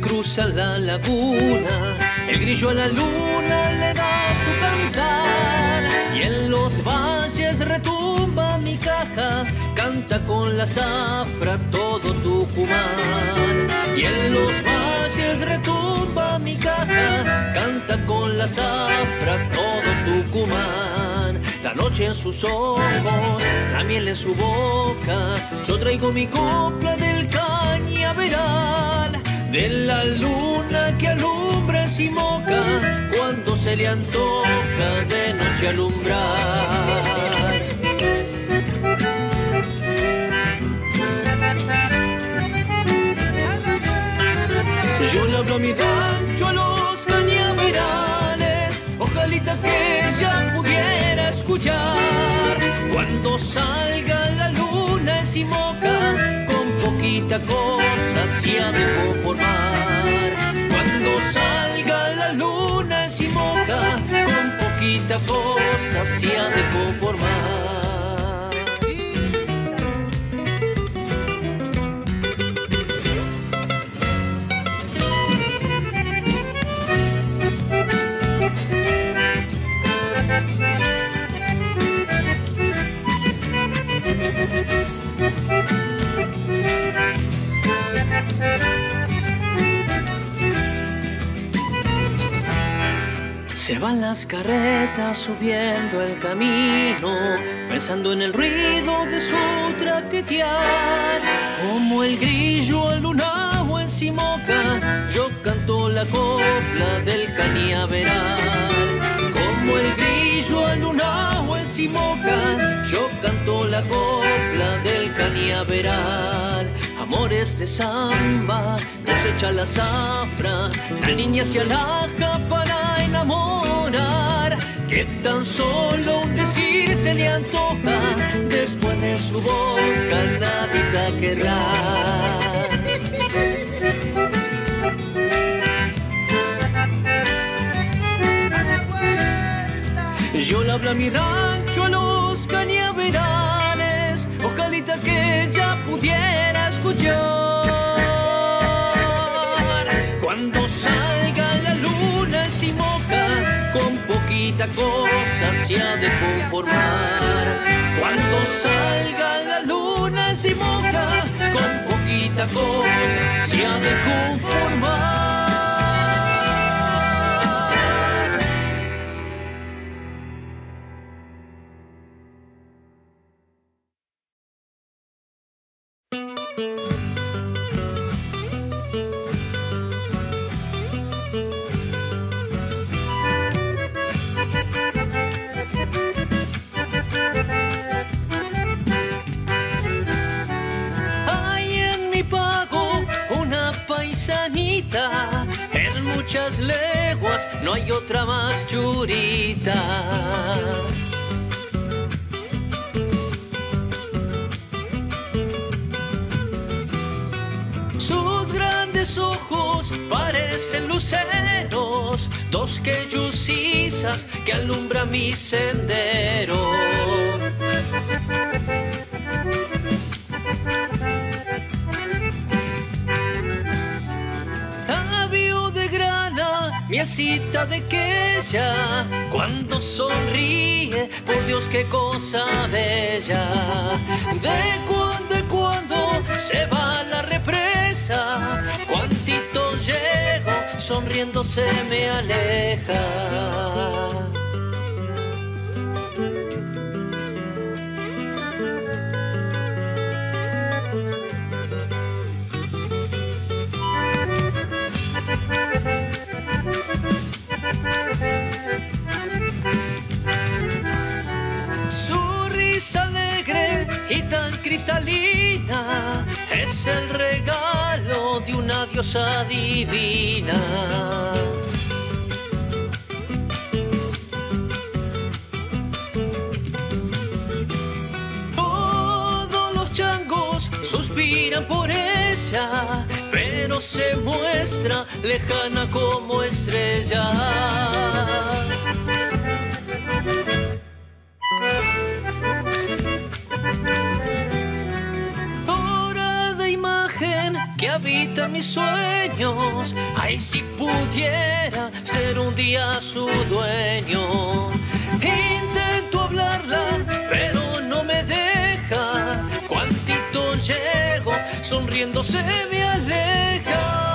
cruzan la laguna, el grillo a la luna le da su cantar y en los valles retumba mi caja, canta con la zafra todo Tucumán. Y en los valles retumba mi caja, canta con la zafra todo Tucumán. La noche en sus ojos, la miel en su boca, yo traigo mi copla del cañaveral, de la luna que alumbra moca cuando se le antoja de noche alumbrar. Yo le hablo mi rancho a los cañaverales, ojalita que ella pudiera escuchar cuando salga la luna en Simoca, con poquita cosa se ha de conformar. Cuando salga la luna en Simoca, con poquita cosa se ha de conformar. Se van las carretas subiendo el camino, pensando en el ruido de su traquetear. Como el grillo al lunao en Simoca, yo canto la copla del cañaveral. Como el grillo al lunao en Simoca, yo canto la copla del cañaveral. Amores de samba, cosecha la zafra, la niña se alaja para enamorar, que tan solo un decir se le antoja, después de su boca nadie querrá. Yo le hablo a mi rancho a los cañaverales, ojalita que ella pudiera Cuando salga la luna en Simoca, con poquita cosa se ha de conformar. Cuando salga la luna en Simoca, con poquita cosa se ha de conformar. Otra más churita. Sus grandes ojos parecen luceros, dos queyucisas que alumbran mi sendero. De quella, cuando sonríe, por Dios qué cosa bella. De cuando en cuando se va la represa, cuantito llego, sonriendo se me aleja. Su risa alegre y tan cristalina es el regalo de una diosa divina. Todos los changos suspiran por ella, se muestra lejana como estrella. Dorada imagen que habita mis sueños. Ay, si pudiera ser un día su dueño. Intento hablarla, pero no me deja. Cuantito llego, sonriendo se me aleja.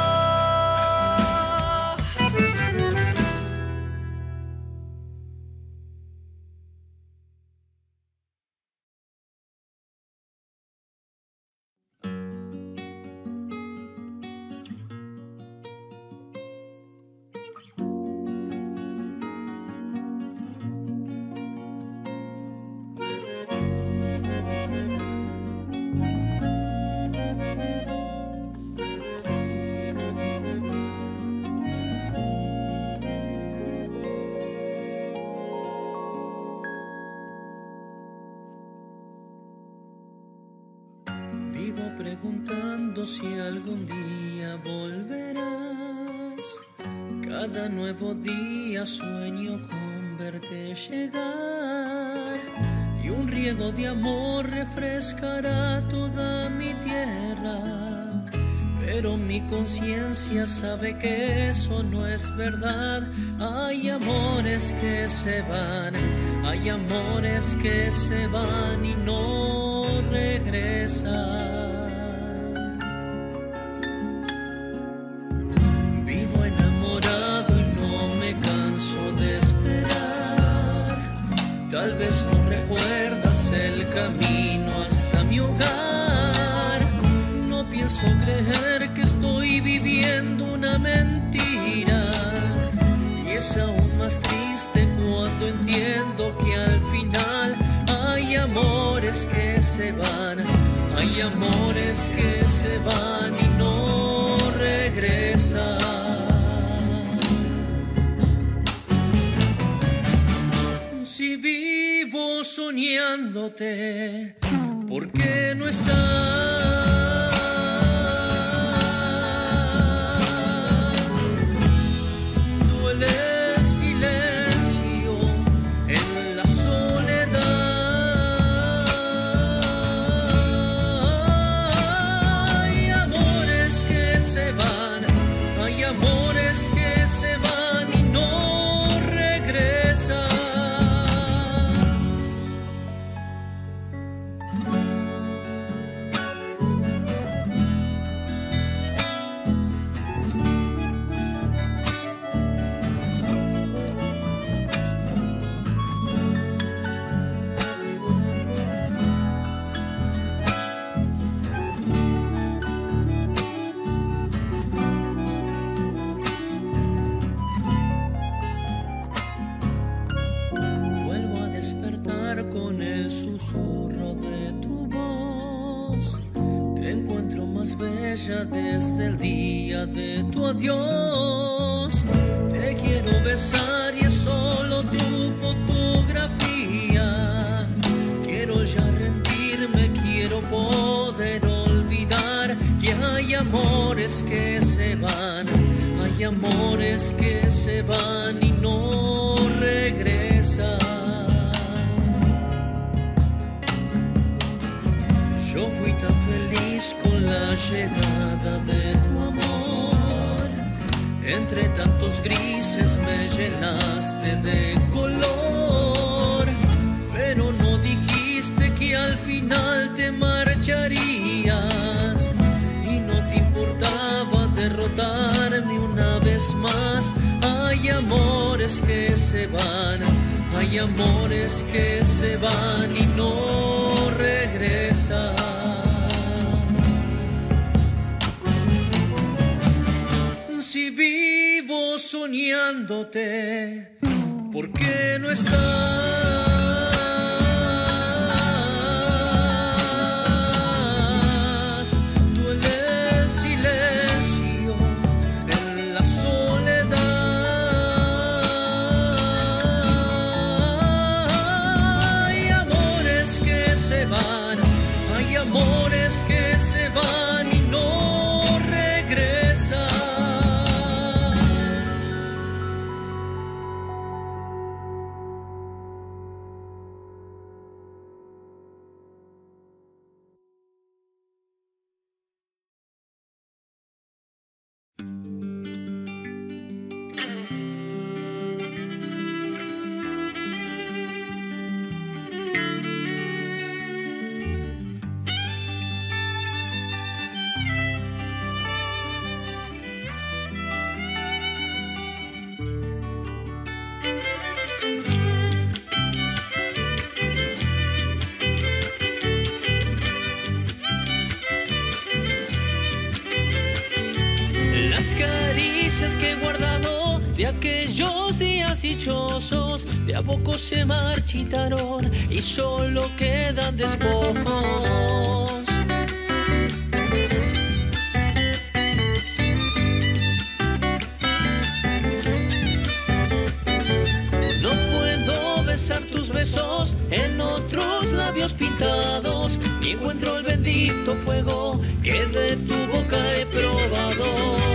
Y un riego de amor refrescará toda mi tierra. Pero mi conciencia sabe que eso no es verdad. Hay amores que se van, hay amores que se van y no regresan. Pienso creer que estoy viviendo una mentira. Y es aún más triste cuando entiendo que al final hay amores que se van. Hay amores que se van y no regresan. si vivo soñándote, ¿por qué no estás? Amores que se van, hay amores que se van y no regresan. Yo fui tan feliz con la llegada de tu amor. Entre tantos grises me llenaste de color. Pero no dijiste que al final te marcharías. Derrotarme una vez más. Hay amores que se van, hay amores que se van y no regresan. Si vivo soñándote, ¿por qué no estás? Aquellos días dichosos, de a poco se marchitaron y solo quedan despojos. tus besos en otros labios pintados, ni encuentro el bendito fuego que de tu boca he probado.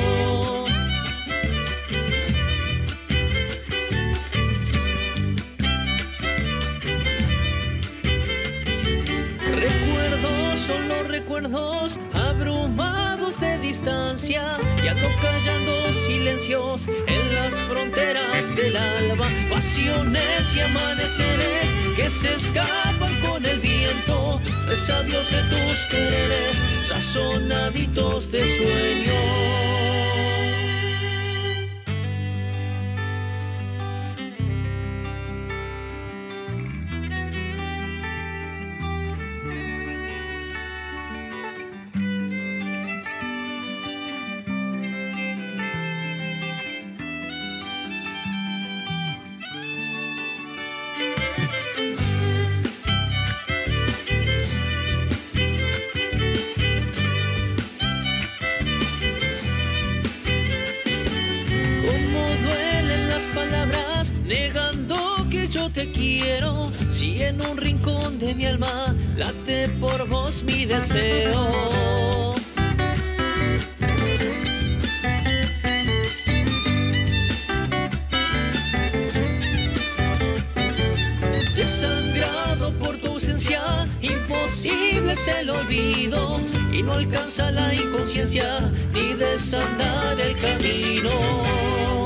Distancia y ando callando silencios en las fronteras del alba, pasiones y amaneceres que se escapan con el viento, resabios de tus quereres, sazonaditos de sueño. Quiero, si en un rincón de mi alma late por vos mi deseo. Desangrado por tu ausencia, imposible es el olvido y no alcanza la inconsciencia ni desandar el camino.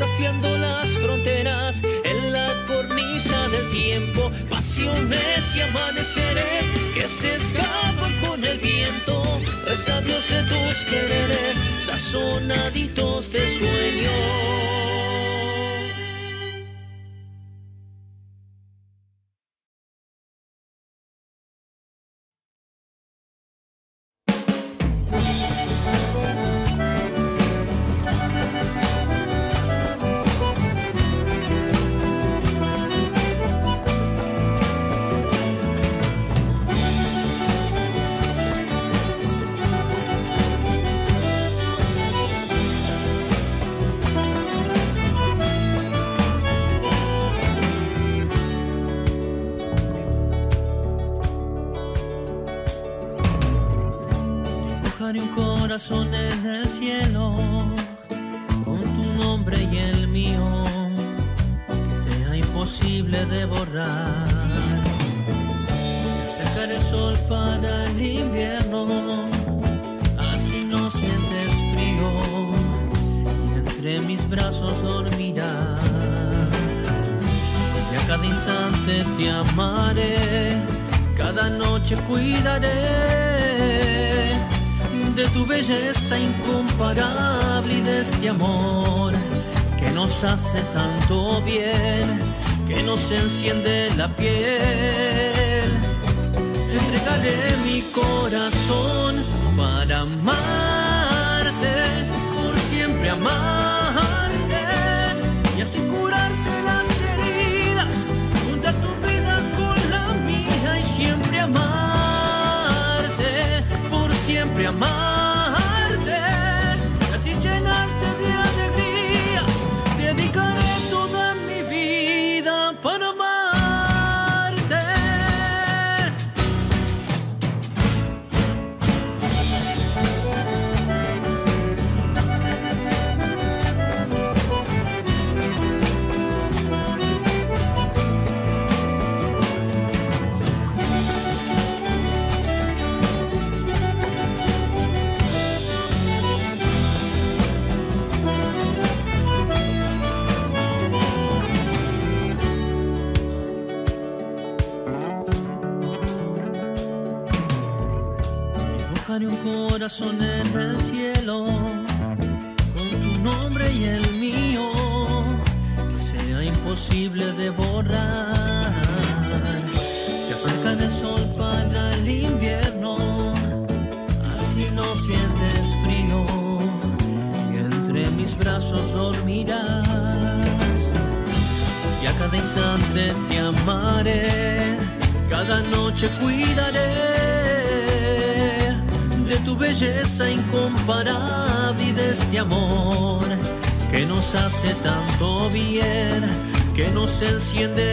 Desafiando las fronteras en la cornisa del tiempo, pasiones y amaneceres que se escapan con el viento, resabios de tus quereres, sazonaditos de sueño. Son en el cielo, con tu nombre y el mío, que sea imposible de borrar. Sacar el sol para el invierno, así no sientes frío, y entre mis brazos dormirás. Y a cada instante te amaré, cada noche cuidaré hace tanto bien que nos enciende la piel. Entregaré mi corazón para amarte, por siempre amarte y así curarte las heridas, juntar tu vida con la mía y siempre amarte, por siempre tanto bien, que nos enciende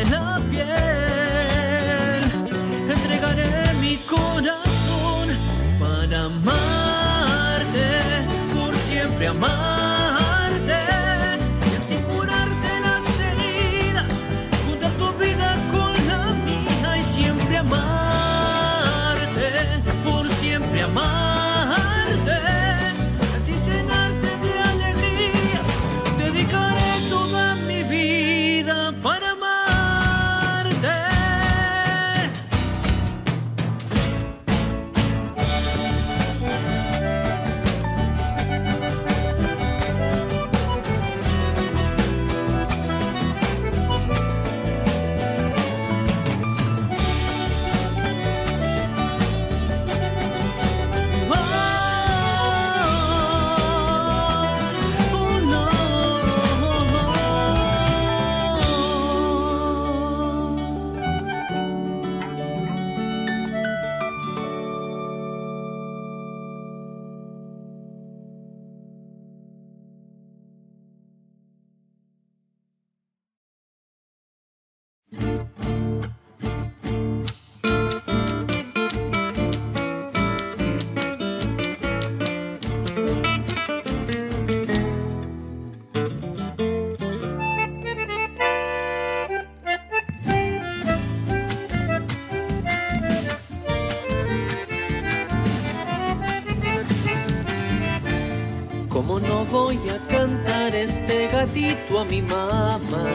este gatito a mi mamá?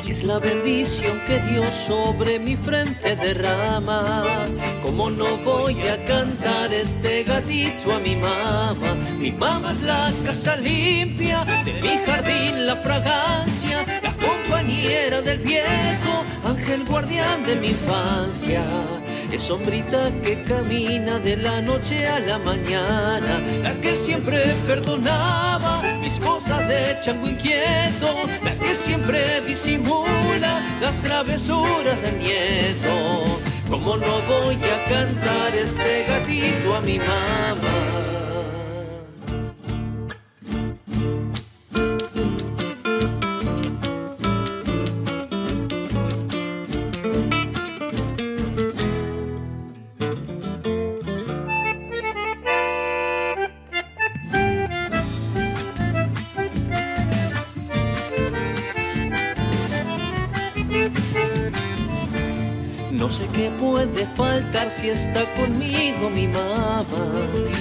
Si es la bendición que Dios sobre mi frente derrama. ¿Cómo no voy a cantar este gatito a mi mamá? Mi mamá es la casa limpia, de mi jardín la fragancia, la compañera del viejo, ángel guardián de mi infancia. Es sombrita que camina de la noche a la mañana, la que siempre perdonaba mis cosas de chango inquieto, la que siempre disimula las travesuras del nieto. ¿Cómo no voy a cantar este gatito a mi mamá? Conmigo mi mamá.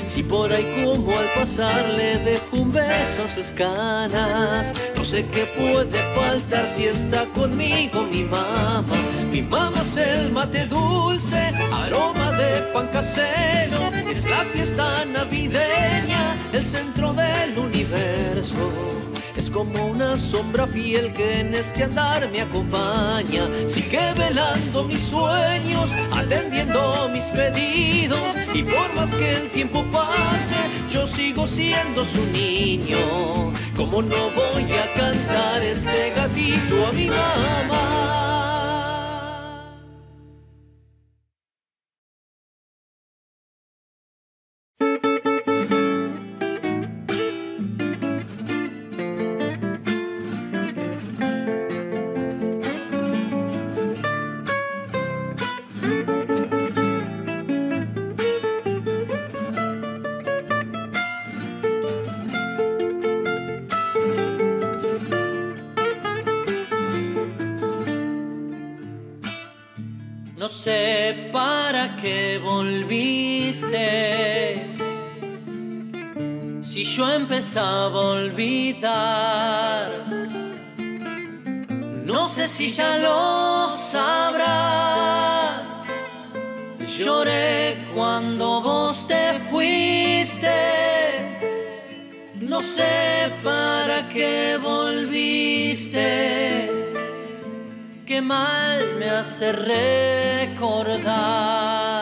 Si por ahí como al pasar le dejo un beso a sus canas. No sé qué puede faltar si está conmigo mi mamá. Mi mamá es el mate dulce, aroma de pan casero. Es la fiesta navideña, el centro del universo. Es como una sombra fiel que en este andar me acompaña. Sigue velando mis sueños, atendiendo mis pedidos. Y por más que el tiempo pase, yo sigo siendo su niño. Como no voy a cantar este gatito a mi mamá? Volviste. Si yo empezaba a olvidar, no sé si ya lo sabrás. Lloré cuando vos te fuiste. No sé para qué volviste, qué mal me hace recordar.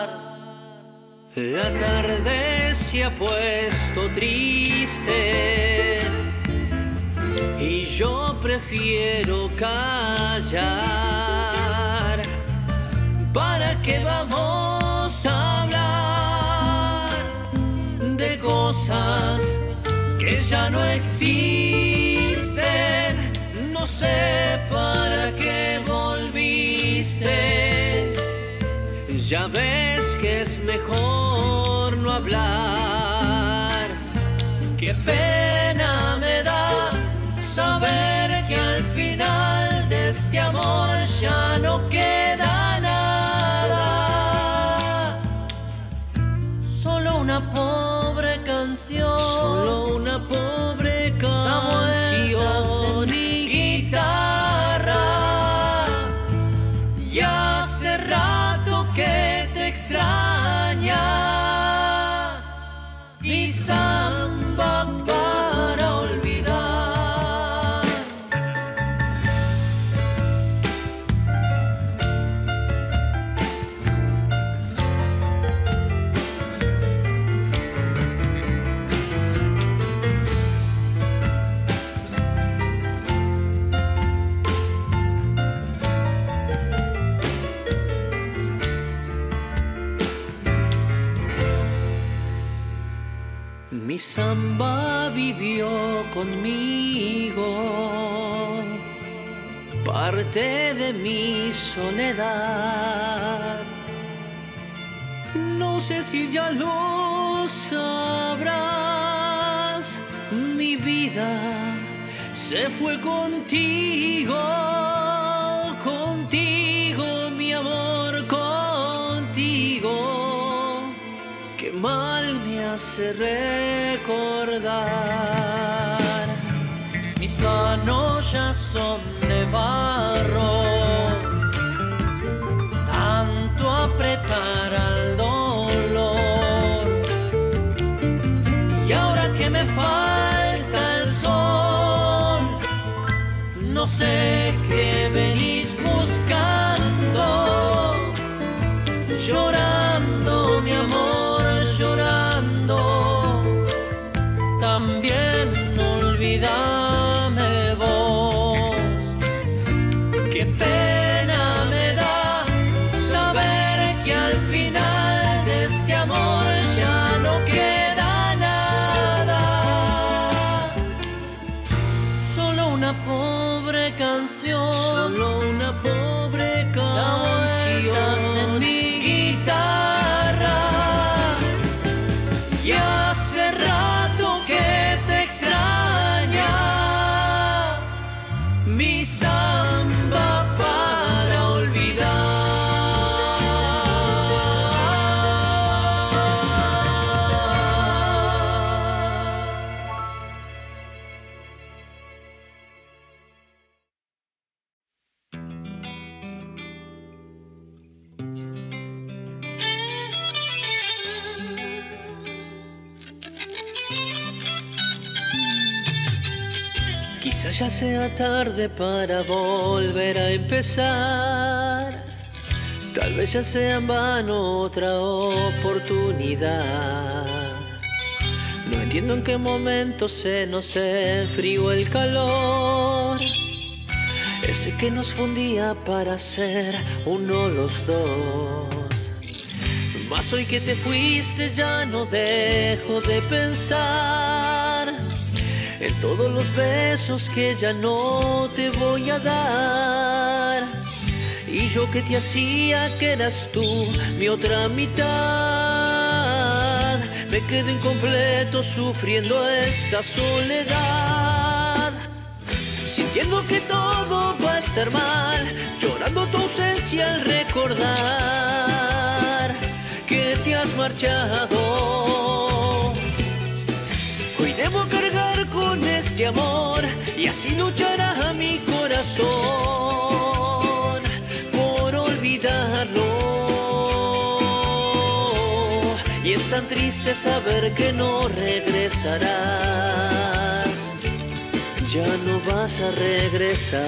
La tarde se ha puesto triste y yo prefiero callar. ¿Para qué vamos a hablar de cosas que ya no existen? No sé para qué volviste. Ya ves que es mejor no hablar. Qué pena me da saber que al final de este amor ya no queda nada. Solo una pobre canción. Solo una pobre soledad. No sé si ya lo sabrás, mi vida se fue contigo, contigo, mi amor, contigo que mal me hace recordar. Mis manos ya son de barro, llorando, ya sea tarde para volver a empezar. Tal vez ya sea en vano otra oportunidad. No entiendo en qué momento se nos enfrió el calor. Ese que nos fundía para ser uno los dos. Más hoy que te fuiste ya no dejo de pensar en todos los besos que ya no te voy a dar. Y yo que te hacía que eras tú mi otra mitad. Me quedo incompleto sufriendo esta soledad. Sintiendo que todo va a estar mal, llorando tu ausencia al recordar que te has marchado. Y así luchará mi corazón por olvidarlo. Y es tan triste saber que no regresará. ya no vas a regresar.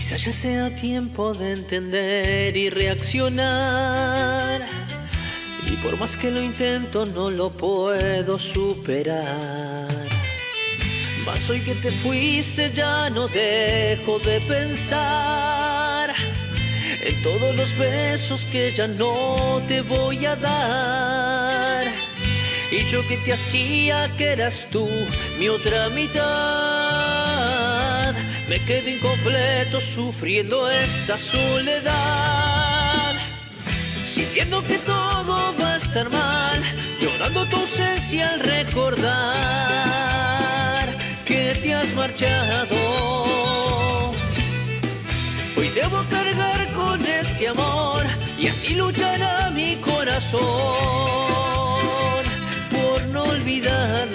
Ya sea tiempo de entender y reaccionar. Y por más que lo intento no lo puedo superar. Mas hoy que te fuiste ya no dejo de pensar en todos los besos que ya no te voy a dar. Y yo que te hacía que eras tú mi otra mitad me quedo incompleto sufriendo esta soledad. Sintiendo que todo va a estar mal, llorando tu ausencia al recordar que te has marchado. Hoy debo cargar con este amor y así luchará mi corazón por no olvidarlo.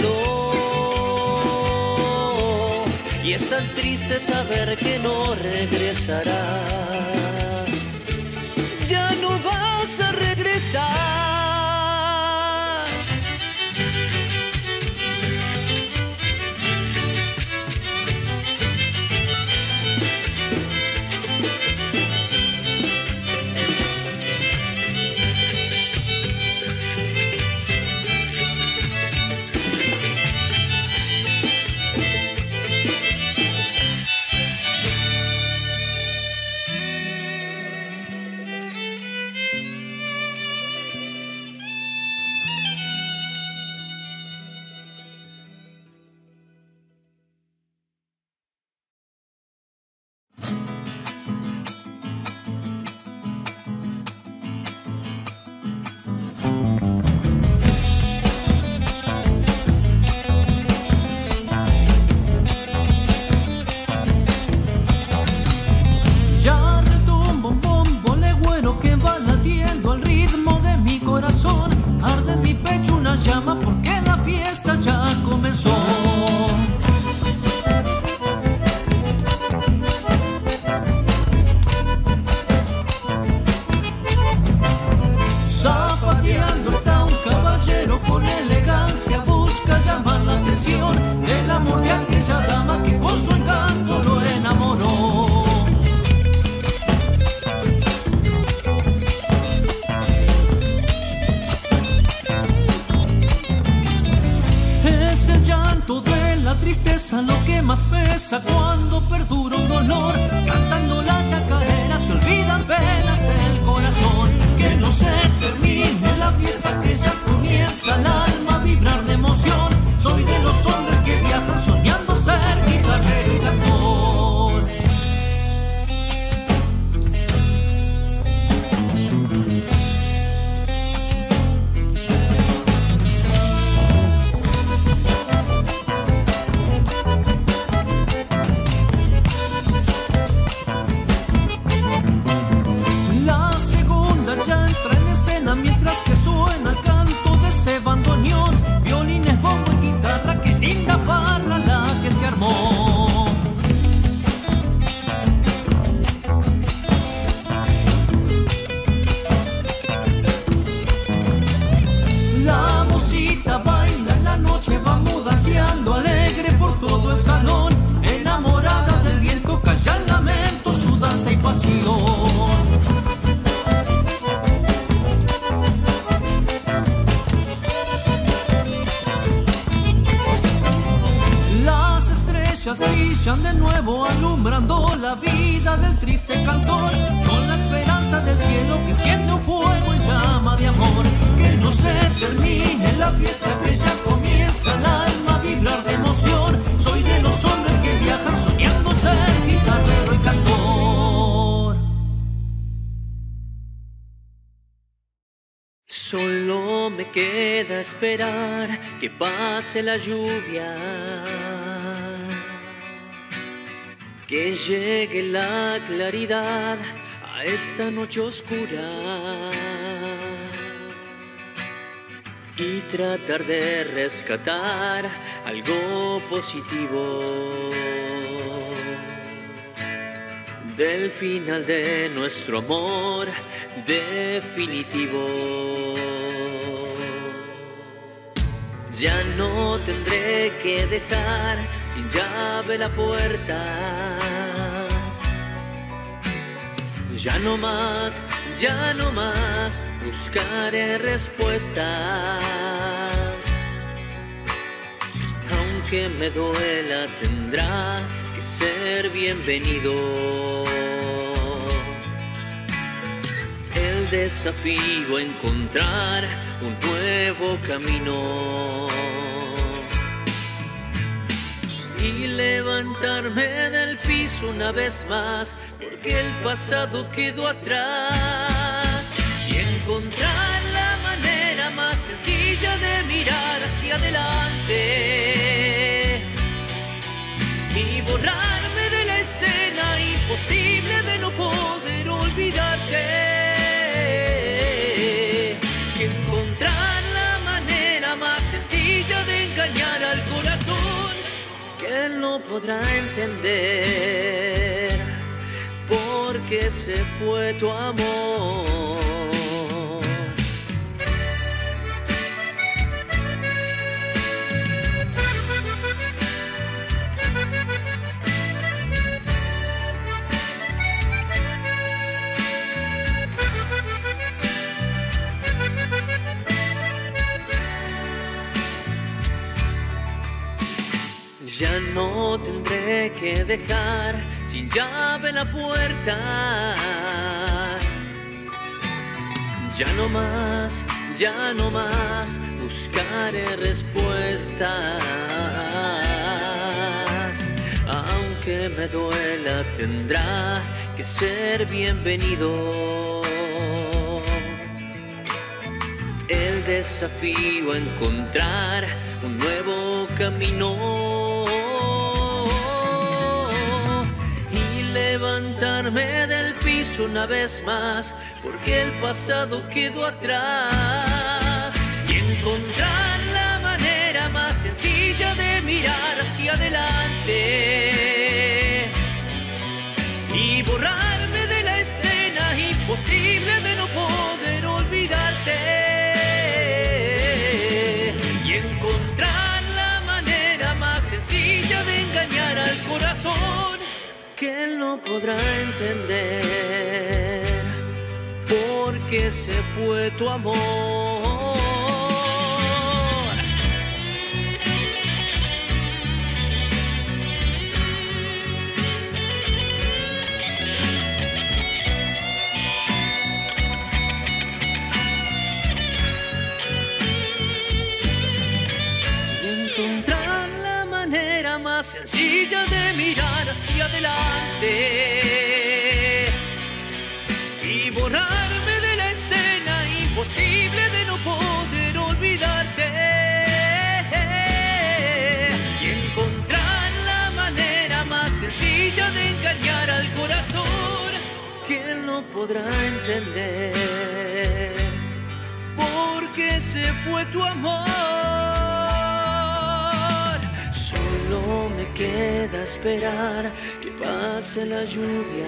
Y es tan triste saber que no regresarás. ya comenzó. Esperar que pase la lluvia, que llegue la claridad a esta noche oscura. Y tratar de rescatar algo positivo. Del final de nuestro amor definitivo. Ya no tendré que dejar sin llave la puerta. Ya no más, ya no más buscaré respuestas. Aunque me duela, tendrá que ser bienvenido. El desafío a encontrar un nuevo camino. Y levantarme del piso una vez más, porque el pasado quedó atrás. Y encontrar la manera más sencilla de mirar hacia adelante y borrarme de la escena imposible de no poder olvidarte. Al corazón que no podrá entender porque se fue tu amor. Ya no tendré que dejar sin llave la puerta. Ya no más, ya no más buscaré respuestas. Aunque me duela, tendrá que ser bienvenido. El desafío a encontrar un nuevo camino del piso una vez más, porque el pasado quedó atrás. Y encontrar la manera más sencilla de mirar hacia adelante. Y borrarme de la escena imposible que él no podrá entender porque se fue tu amor. Sencilla de mirar hacia adelante y borrarme de la escena imposible de no poder olvidarte y encontrar la manera más sencilla de engañar al corazón que no podrá entender porque se fue tu amor. Me queda esperar que pase la lluvia